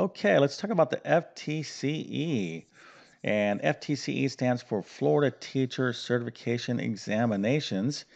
Okay, let's talk about the FTCE. And FTCE stands for Florida Teacher Certification Examinations.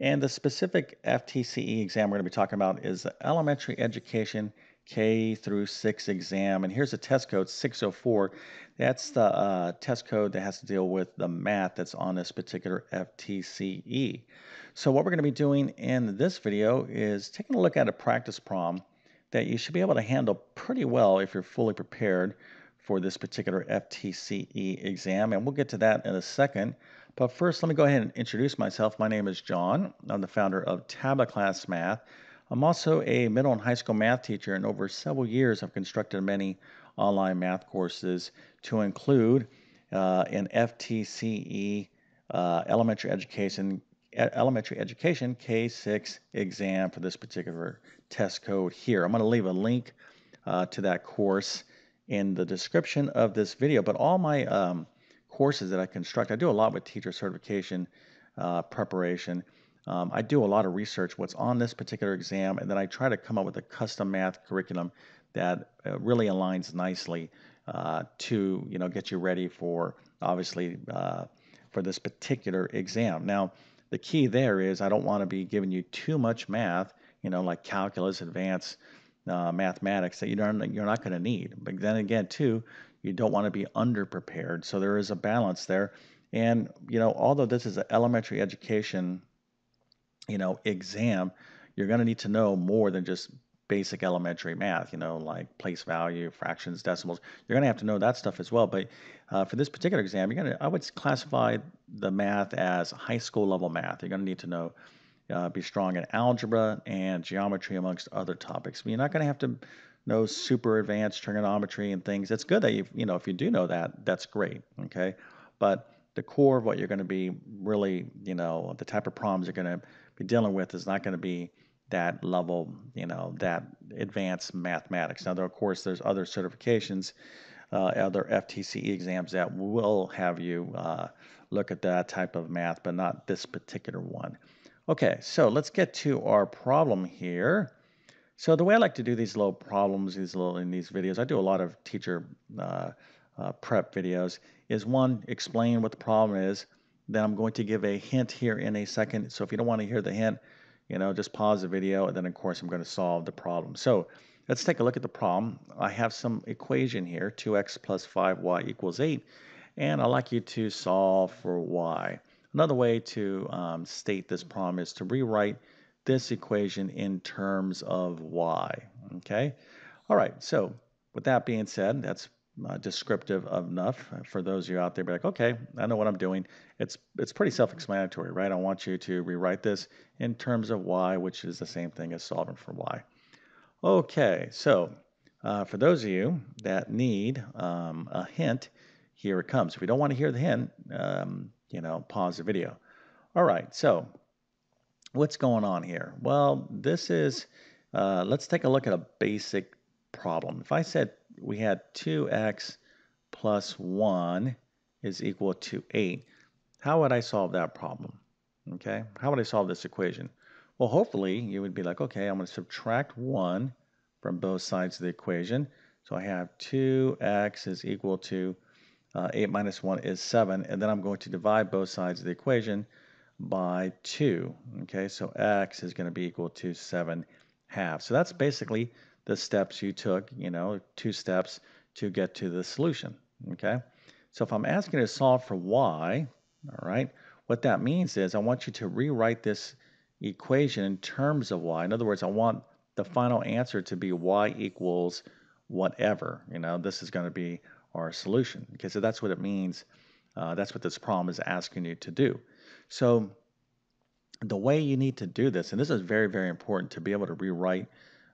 And the specific FTCE exam we're going to be talking about is the Elementary Education K through 6 exam. And here's the test code 604. That's the uh, test code that has to deal with the math that's on this particular FTCE. So what we're going to be doing in this video is taking a look at a practice problem that you should be able to handle pretty well if you're fully prepared for this particular FTCE exam. And we'll get to that in a second. But first, let me go ahead and introduce myself. My name is John. I'm the founder of TabletClass Math. I'm also a middle and high school math teacher, and over several years, I've constructed many online math courses to include uh, an FTCE uh, elementary education elementary education K6 exam for this particular test code here. I'm going to leave a link uh, to that course in the description of this video, but all my um, courses that I construct, I do a lot with teacher certification uh, preparation. Um, I do a lot of research what's on this particular exam, and then I try to come up with a custom math curriculum that uh, really aligns nicely uh, to you know get you ready for obviously uh, for this particular exam. Now, the key there is I don't want to be giving you too much math, you know, like calculus, advanced uh, mathematics that you don't you're not going to need. But then again, too, you don't want to be underprepared. So there is a balance there. And you know, although this is an elementary education you know, exam, you're going to need to know more than just basic elementary math, you know, like place value, fractions, decimals. You're going to have to know that stuff as well. But uh, for this particular exam, you're to, I would classify the math as high school level math. You're going to need to know, uh, be strong in algebra and geometry amongst other topics. But you're not going to have to know super advanced trigonometry and things. It's good that you, you know, if you do know that, that's great. Okay. But the core of what you're going to be really, you know, the type of problems you're going to be dealing with is not going to be that level, you know, that advanced mathematics. Now, of course, there's other certifications, other FTCE exams that will have you uh, look at that type of math, but not this particular one. Okay, so let's get to our problem here. So the way I like to do these little problems, these little in these videos, I do a lot of teacher uh, uh prep videos. Is one explain what the problem is, then I'm going to give a hint here in a second. So if you don't want to hear the hint, you know, just pause the video and then of course I'm going to solve the problem. So let's take a look at the problem. I have some equation here, 2x plus 5y equals 8, and I'd like you to solve for y. Another way to um, state this problem is to rewrite this equation in terms of y, okay? All right, so with that being said, that's uh, descriptive enough for those of you out there be like okay i know what i'm doing it's it's pretty self-explanatory right i want you to rewrite this in terms of y which is the same thing as solving for y okay so uh, for those of you that need um, a hint here it comes if you don't want to hear the hint um, you know pause the video all right so what's going on here well this is uh, let's take a look at a basic problem if i said we had 2x plus 1 is equal to 8. How would I solve that problem? Okay, how would I solve this equation? Well, hopefully you would be like, okay, I'm going to subtract 1 from both sides of the equation. So I have 2x is equal to uh, 8 minus 1 is 7. And then I'm going to divide both sides of the equation by 2. Okay, so x is going to be equal to 7 halves. So that's basically the steps you took, you know, two steps to get to the solution, okay? So if I'm asking you to solve for y, all right, what that means is I want you to rewrite this equation in terms of y. In other words, I want the final answer to be y equals whatever. You know, this is going to be our solution. Okay, so that's what it means. Uh, that's what this problem is asking you to do. So the way you need to do this, and this is very, very important to be able to rewrite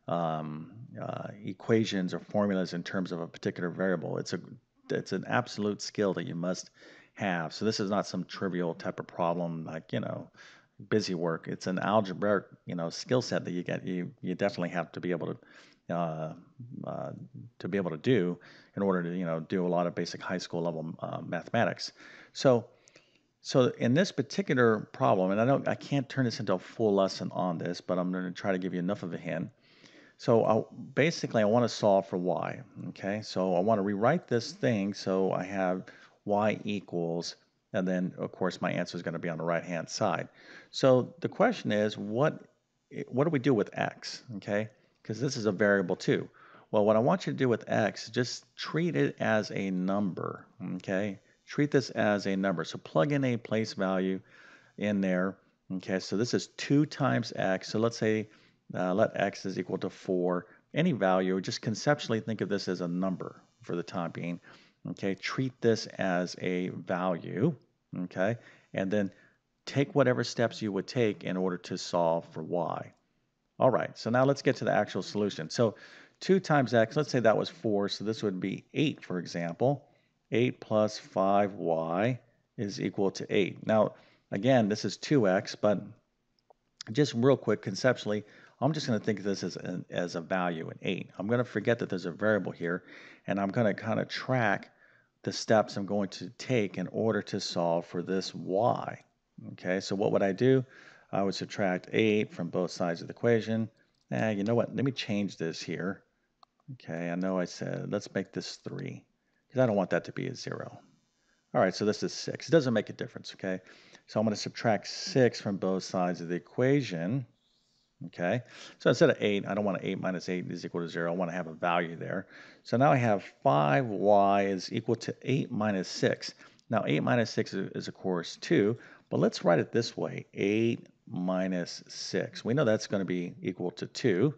um, uh, equations or formulas in terms of a particular variable. It's a it's an absolute skill that you must have. So this is not some trivial type of problem like you know busy work. It's an algebraic you know skill set that you get you you definitely have to be able to uh, uh, to be able to do in order to you know do a lot of basic high school level uh, mathematics. So so in this particular problem, and I don't I can't turn this into a full lesson on this, but I'm going to try to give you enough of a hint So I'll, basically, I want to solve for y. Okay, so I want to rewrite this thing so I have y equals, and then of course my answer is going to be on the right hand side. So the question is, what what do we do with x? Okay, because this is a variable too. Well, what I want you to do with x, just treat it as a number. Okay, treat this as a number. So plug in a place value in there. Okay, so this is 2 times x. So let's say uh, let x is equal to 4. Any value, just conceptually think of this as a number for the time being. Okay, treat this as a value. Okay, and then take whatever steps you would take in order to solve for y. All right, so now let's get to the actual solution. So 2 times x, let's say that was 4, so this would be 8, for example. 8 plus 5y is equal to 8. Now, again, this is 2x, but just real quick, conceptually, I'm just going to think of this as a, as a value, an 8. I'm going to forget that there's a variable here, and I'm going to kind of track the steps I'm going to take in order to solve for this y. Okay, so what would I do? I would subtract 8 from both sides of the equation. Eh, you know what? Let me change this here. Okay, I know I said, let's make this 3 because I don't want that to be a 0. All right, so this is 6. It doesn't make a difference, okay? So I'm going to subtract 6 from both sides of the equation. Okay, so instead of 8, I don't want 8 minus 8 is equal to 0. I want to have a value there. So now I have 5y is equal to 8 minus 6. Now 8 minus 6 is, is of course 2, but let's write it this way. 8 minus 6. We know that's going to be equal to 2.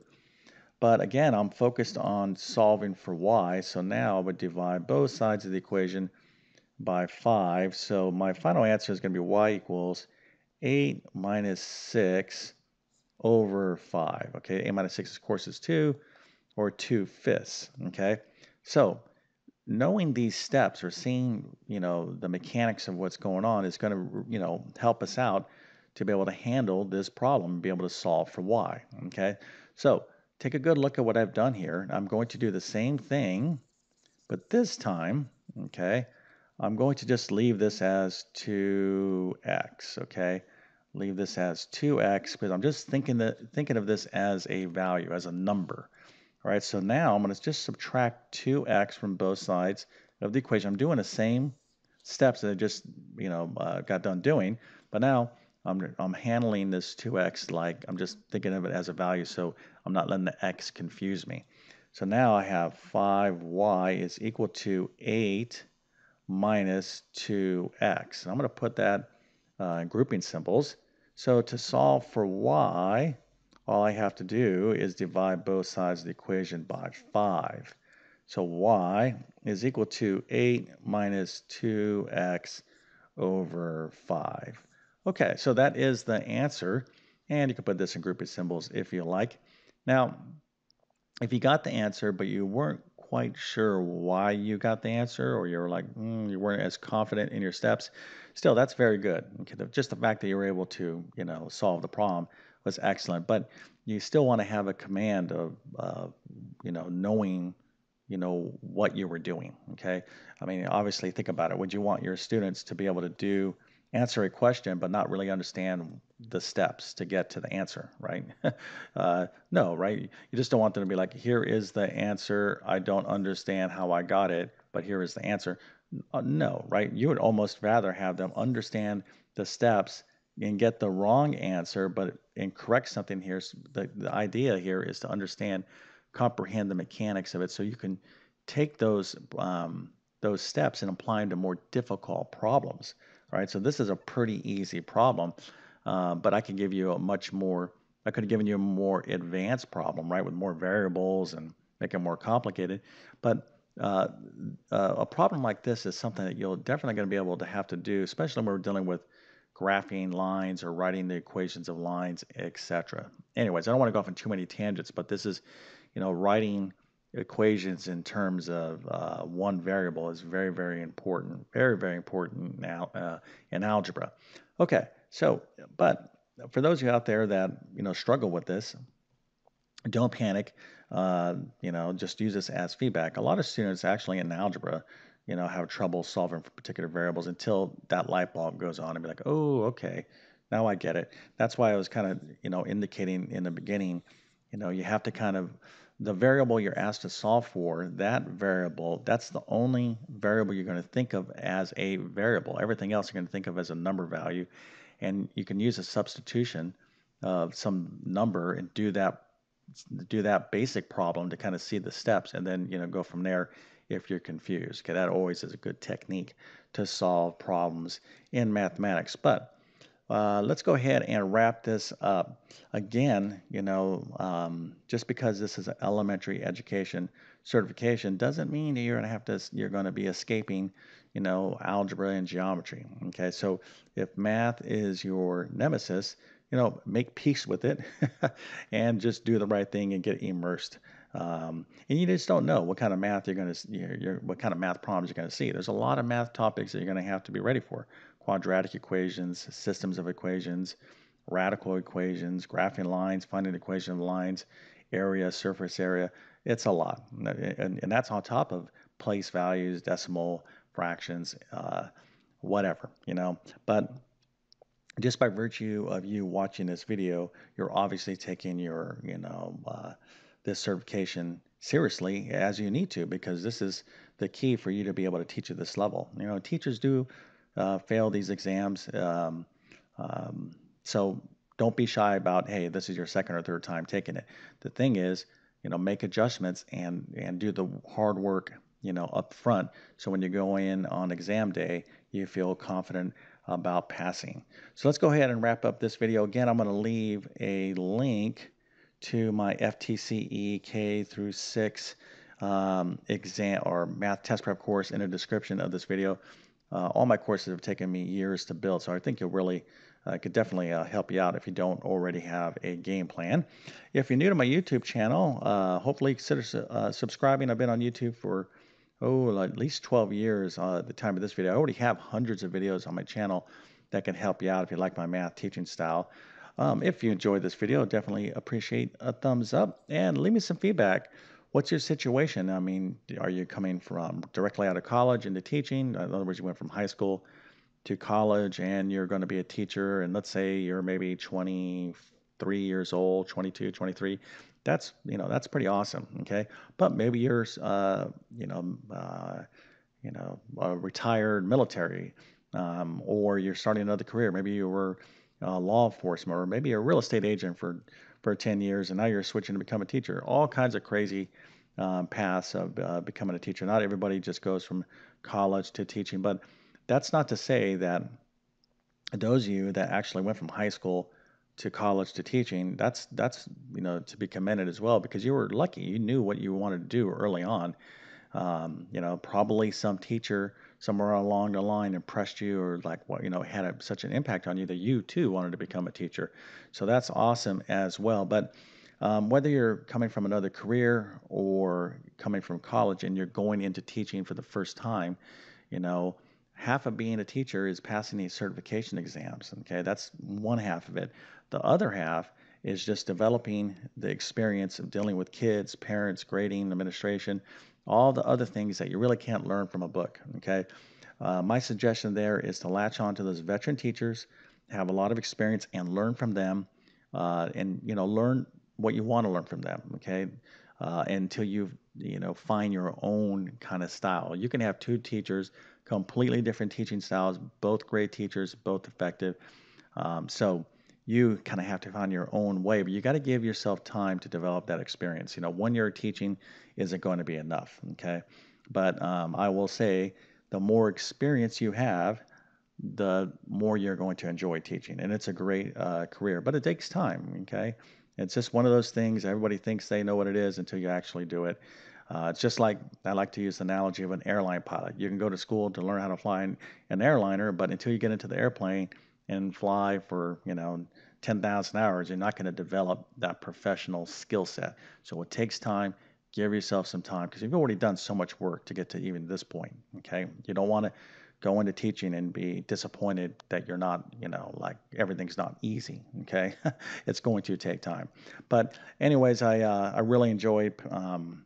But again, I'm focused on solving for y. So now I would divide both sides of the equation by 5. So my final answer is going to be y equals 8 minus 6 over 5. Okay, a minus 6 of course is 2 or 2 fifths. Okay, so knowing these steps or seeing, you know, the mechanics of what's going on is going to, you know, help us out to be able to handle this problem and be able to solve for y. Okay, so take a good look at what I've done here. I'm going to do the same thing, but this time, okay, I'm going to just leave this as 2x, okay? Leave this as 2x because I'm just thinking that thinking of this as a value, as a number. All right, so now I'm going to just subtract 2x from both sides of the equation. I'm doing the same steps that I just you know uh, got done doing, but now I'm, I'm handling this 2x like I'm just thinking of it as a value, so I'm not letting the x confuse me. So now I have 5y is equal to 8 minus 2x. And I'm going to put that uh, grouping symbols. So to solve for y, all I have to do is divide both sides of the equation by 5. So y is equal to 8 minus 2x over 5. Okay, so that is the answer. And you can put this in grouping symbols if you like. Now, if you got the answer, but you weren't quite sure why you got the answer, or you're like, mm, you weren't as confident in your steps, still, that's very good. Just the fact that you were able to, you know, solve the problem was excellent. But you still want to have a command of, uh, you know, knowing, you know, what you were doing. Okay, I mean, obviously, think about it. Would you want your students to be able to do answer a question but not really understand the steps to get to the answer, right? uh, no, right? You just don't want them to be like, here is the answer. I don't understand how I got it, but here is the answer. Uh, no, right? You would almost rather have them understand the steps and get the wrong answer, but and correct something here. The, the idea here is to understand, comprehend the mechanics of it, so you can take those um, those steps and apply them to more difficult problems. Right. So this is a pretty easy problem, uh, but I can give you a much more. I could have given you a more advanced problem, right, with more variables and make it more complicated. But uh, uh, a problem like this is something that you're definitely going to be able to have to do, especially when we're dealing with graphing lines or writing the equations of lines, etc. Anyways, I don't want to go off on too many tangents, but this is, you know, writing equations in terms of uh, one variable is very, very important. Very, very important now uh, in algebra. Okay, so, but for those of you out there that, you know, struggle with this, don't panic. Uh, you know, just use this as feedback. A lot of students actually in algebra, you know, have trouble solving for particular variables until that light bulb goes on and be like, oh, okay, now I get it. That's why I was kind of, you know, indicating in the beginning you know, you have to kind of the variable you're asked to solve for, that variable, that's the only variable you're going to think of as a variable. Everything else you're going to think of as a number value. And you can use a substitution of some number and do that do that basic problem to kind of see the steps and then you know go from there if you're confused. Okay, that always is a good technique to solve problems in mathematics. But uh, let's go ahead and wrap this up. Again, you know, um, just because this is an elementary education certification doesn't mean that you're going to have to, you're going to be escaping, you know, algebra and geometry. Okay, so if math is your nemesis, you know, make peace with it and just do the right thing and get immersed. Um, and you just don't know what kind of math you're going to, you're, you're, what kind of math problems you're going to see. There's a lot of math topics that you're going to have to be ready for quadratic equations, systems of equations, radical equations, graphing lines, finding the equation of lines, area, surface area. It's a lot. And, and that's on top of place values, decimal, fractions, uh, whatever, you know. But just by virtue of you watching this video, you're obviously taking your, you know, uh, this certification seriously as you need to because this is the key for you to be able to teach at this level. You know, teachers do uh, fail these exams. Um, um, so don't be shy about, hey, this is your second or third time taking it. The thing is, you know, make adjustments and and do the hard work, you know, up front. So when you go in on exam day, you feel confident about passing. So let's go ahead and wrap up this video. Again, I'm going to leave a link to my FTCE K through 6 um, exam or math test prep course in the description of this video. Uh, all my courses have taken me years to build, so I think you'll really uh, could definitely uh, help you out if you don't already have a game plan. If you're new to my YouTube channel, uh, hopefully consider uh, subscribing. I've been on YouTube for oh at least 12 years uh, at the time of this video. I already have hundreds of videos on my channel that can help you out if you like my math teaching style. Um, if you enjoyed this video, definitely appreciate a thumbs up and leave me some feedback. What's your situation? I mean, are you coming from directly out of college into teaching? In other words, you went from high school to college and you're going to be a teacher, and let's say you're maybe 23 years old, 22, 23. That's you know that's pretty awesome. Okay, but maybe you're uh, you know uh, you know a retired military, um, or you're starting another career. Maybe you were uh, law enforcement, or maybe a real estate agent for for 10 years and now you're switching to become a teacher. All kinds of crazy um, paths of uh, becoming a teacher. Not everybody just goes from college to teaching, but that's not to say that those of you that actually went from high school to college to teaching, that's that's you know to be commended as well because you were lucky. You knew what you wanted to do early on. Um, you know, probably some teacher somewhere along the line impressed you or like what you know had a, such an impact on you that you too wanted to become a teacher so that's awesome as well but um, whether you're coming from another career or coming from college and you're going into teaching for the first time you know half of being a teacher is passing these certification exams okay that's one half of it the other half is just developing the experience of dealing with kids parents grading administration all the other things that you really can't learn from a book. Okay. Uh, my suggestion there is to latch on to those veteran teachers, have a lot of experience, and learn from them, uh, and you know learn what you want to learn from them. Okay, uh, until you you know find your own kind of style. You can have two teachers, completely different teaching styles, both great teachers, both effective. Um, so you kind of have to find your own way, but you got to give yourself time to develop that experience. You know, one year of teaching isn't going to be enough. Okay. But um, I will say the more experience you have, the more you're going to enjoy teaching. And it's a great uh, career, but it takes time. Okay. It's just one of those things everybody thinks they know what it is until you actually do it. Uh, it's just like I like to use the analogy of an airline pilot. You can go to school to learn how to fly an, an airliner, but until you get into the airplane, and fly for, you know, 10,000 hours, you're not going to develop that professional skill set. So it takes time. Give yourself some time because you've already done so much work to get to even this point. Okay. You don't want to go into teaching and be disappointed that you're not, you know, like everything's not easy. Okay. it's going to take time. But, anyways, I, uh, I really enjoy. Um,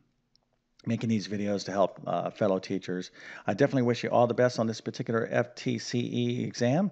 making these videos to help uh, fellow teachers. I definitely wish you all the best on this particular FTCE exam.